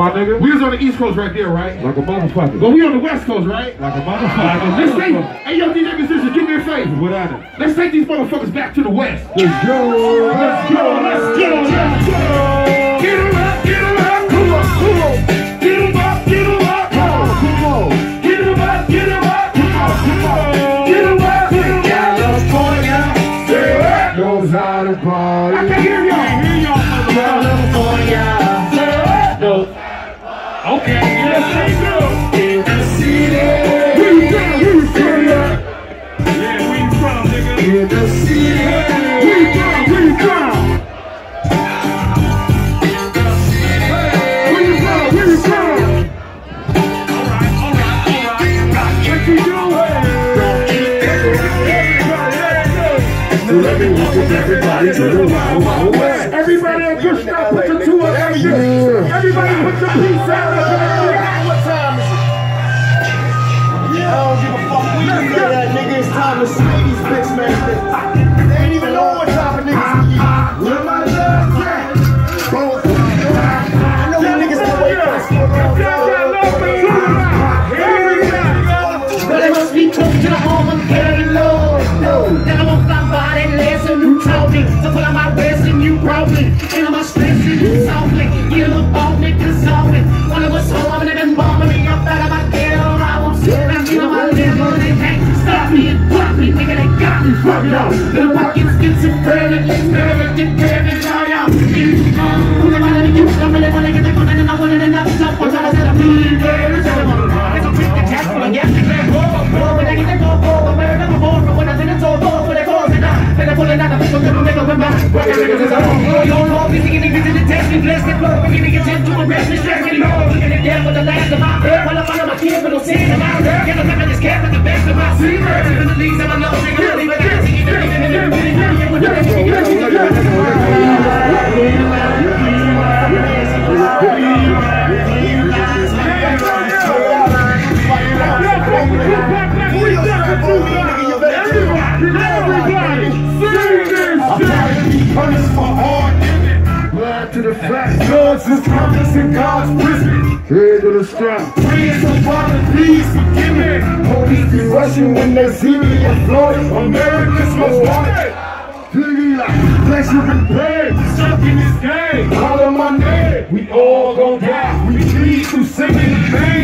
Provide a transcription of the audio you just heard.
My nigga. We was on the East Coast right there, right? Like a motherfucker. But we on the West Coast, right? Like a motherfucker. Let's take, hey yo, DJ musician, do me a favor. What it? Let's take these motherfuckers back to the West. Let's go, everybody to the Wild Wild West. Everybody stuff, put your two up. Everybody put your peace out. That nigga. It's time to slay these bitch man. Of the people to make up my mind. Working niggas is a home. You no sin in my work. And I'm this cat with nose, To fat guns is conscious in God's prison. Head to the strap. Please, so Father, please forgive me. Police be rushing when they see me in Florida. America's most wanted. Piggy like you can pay. Stuck in this game. Calling my name. We all gon' die. We bleed through singing the pain.